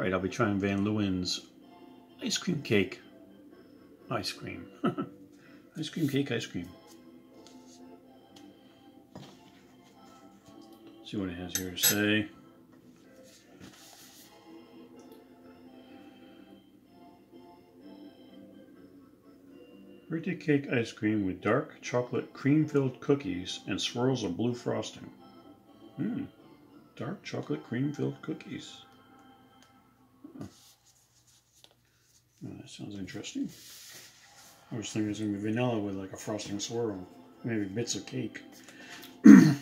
Alright, I'll be trying Van Leeuwen's ice cream cake. Ice cream. ice cream cake, ice cream. See what it has here to say. Birthday cake ice cream with dark chocolate cream-filled cookies and swirls of blue frosting. Hmm, dark chocolate cream-filled cookies. That sounds interesting. I was thinking it's going to be vanilla with like a frosting swirl. Maybe bits of cake. oh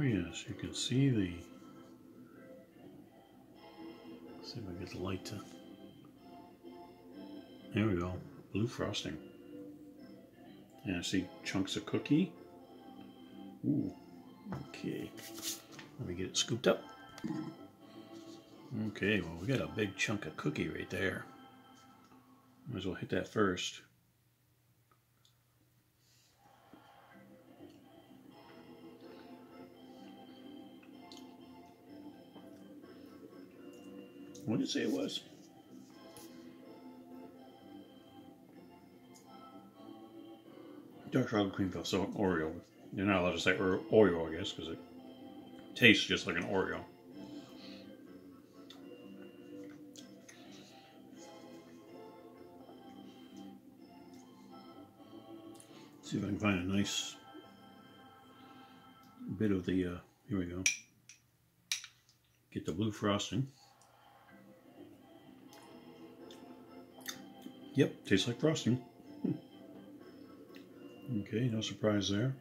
yes, you can see the see if I get the light to. There we go. Blue frosting. And I see chunks of cookie. Ooh. Okay. Let me get it scooped up. Okay, well we got a big chunk of cookie right there. Might as well hit that first. What did you say it was? Dark chocolate cream puff, so Oreo. You're not allowed to say Oreo, I guess, because it tastes just like an Oreo. See if I can find a nice bit of the, uh, here we go. Get the blue frosting. Yep, tastes like frosting. okay, no surprise there.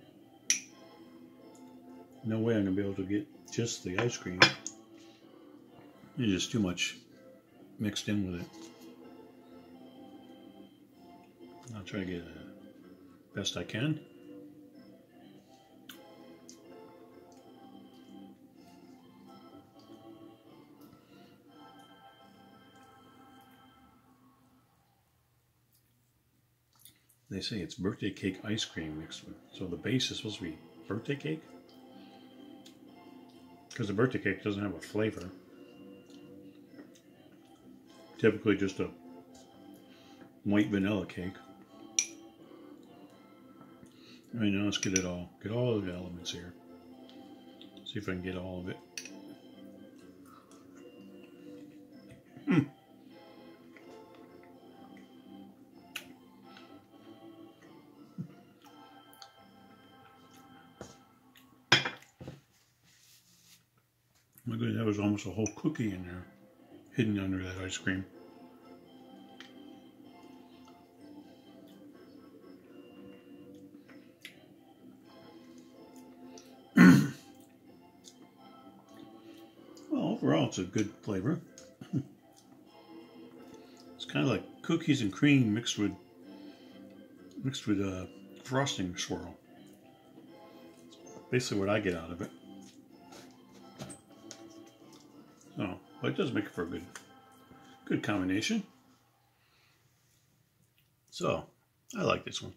No way I'm going to be able to get just the ice cream. There's just too much mixed in with it. I'll try to get the best I can. They say it's birthday cake ice cream mixed with. So the base is supposed to be birthday cake? Because the birthday cake doesn't have a flavor. Typically just a white vanilla cake. All right, now let's get it all, get all of the elements here. See if I can get all of it. My goodness, that was almost a whole cookie in there, hidden under that ice cream. well, overall, it's a good flavor. it's kind of like cookies and cream mixed with mixed with a frosting swirl. Basically, what I get out of it. Oh, but it does make for a good, good combination. So, I like this one.